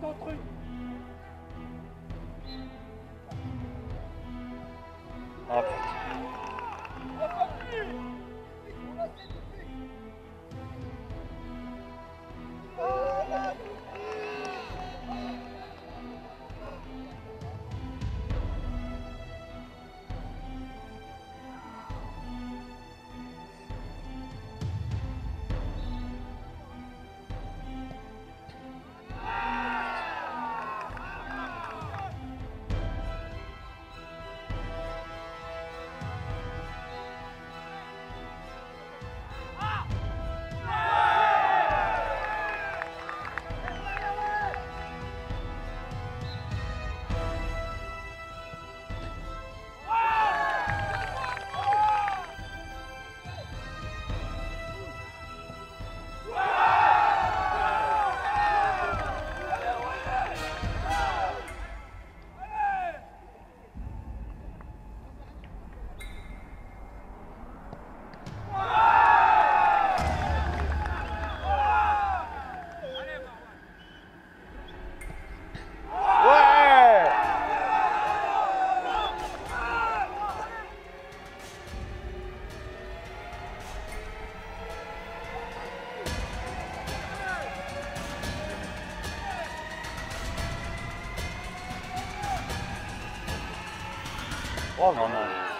ton truc. Putain. 我搞那。